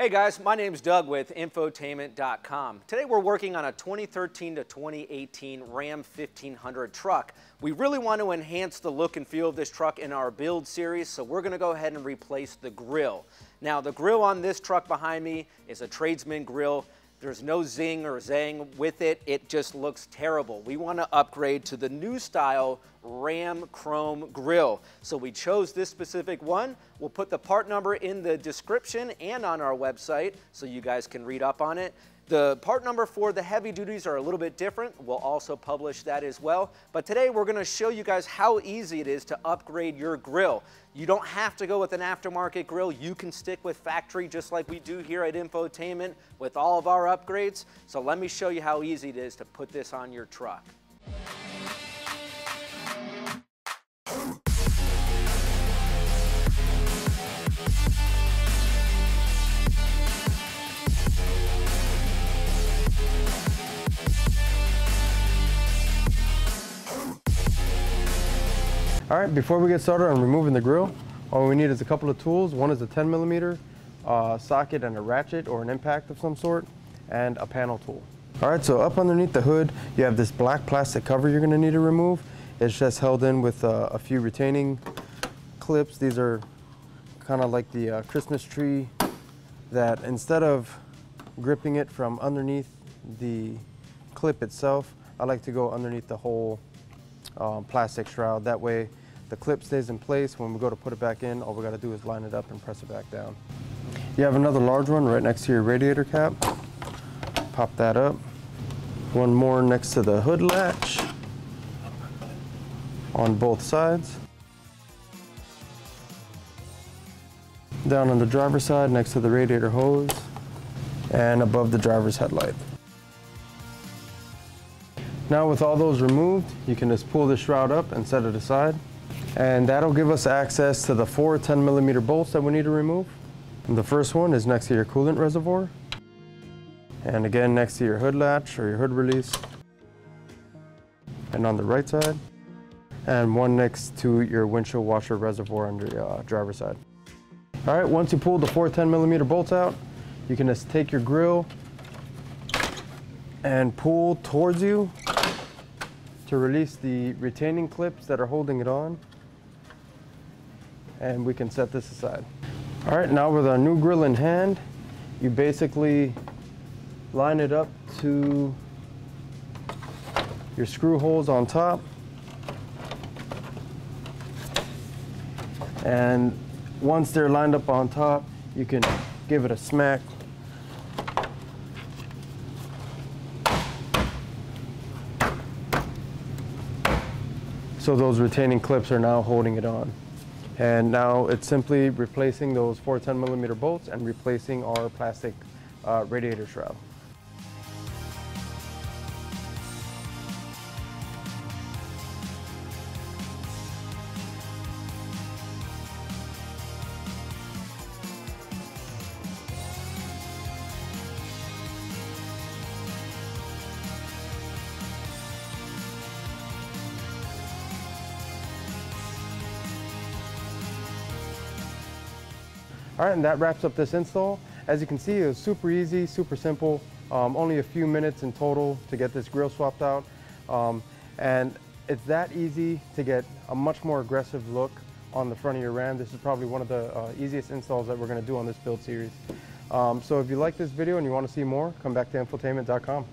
Hey guys, my name is Doug with Infotainment.com. Today we're working on a 2013 to 2018 Ram 1500 truck. We really want to enhance the look and feel of this truck in our build series, so we're going to go ahead and replace the grill. Now the grill on this truck behind me is a tradesman grill. There's no zing or zang with it. It just looks terrible. We want to upgrade to the new style Ram Chrome Grill. So we chose this specific one. We'll put the part number in the description and on our website so you guys can read up on it. The part number for the heavy duties are a little bit different. We'll also publish that as well. But today we're gonna show you guys how easy it is to upgrade your grill. You don't have to go with an aftermarket grill. You can stick with factory just like we do here at Infotainment with all of our upgrades. So let me show you how easy it is to put this on your truck. All right, before we get started on removing the grill, all we need is a couple of tools. One is a 10 millimeter uh, socket and a ratchet or an impact of some sort, and a panel tool. All right, so up underneath the hood, you have this black plastic cover you're gonna need to remove. It's just held in with uh, a few retaining clips. These are kind of like the uh, Christmas tree that instead of gripping it from underneath the clip itself, I like to go underneath the whole um, plastic shroud. That way the clip stays in place. When we go to put it back in, all we got to do is line it up and press it back down. You have another large one right next to your radiator cap. Pop that up. One more next to the hood latch on both sides. Down on the driver's side next to the radiator hose and above the driver's headlight. Now with all those removed, you can just pull the shroud up and set it aside. And that'll give us access to the four 10 millimeter bolts that we need to remove. And the first one is next to your coolant reservoir. And again, next to your hood latch or your hood release. And on the right side. And one next to your windshield washer reservoir on your uh, driver's side. All right, once you pull the four 10 millimeter bolts out, you can just take your grill and pull towards you to release the retaining clips that are holding it on. And we can set this aside. All right, now with our new grill in hand, you basically line it up to your screw holes on top. And once they're lined up on top, you can give it a smack So those retaining clips are now holding it on. And now it's simply replacing those 410 millimeter bolts and replacing our plastic uh, radiator shroud. All right, and that wraps up this install. As you can see, it was super easy, super simple, um, only a few minutes in total to get this grill swapped out. Um, and it's that easy to get a much more aggressive look on the front of your Ram. This is probably one of the uh, easiest installs that we're gonna do on this build series. Um, so if you like this video and you wanna see more, come back to infotainment.com.